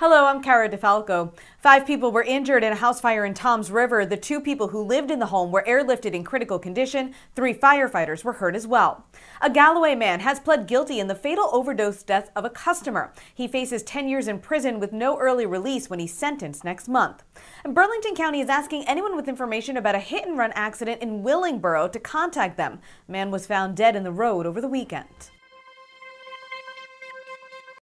Hello, I'm Kara DeFalco. Five people were injured in a house fire in Toms River. The two people who lived in the home were airlifted in critical condition. Three firefighters were hurt as well. A Galloway man has pled guilty in the fatal overdose death of a customer. He faces 10 years in prison with no early release when he's sentenced next month. And Burlington County is asking anyone with information about a hit and run accident in Willingboro to contact them. Man was found dead in the road over the weekend.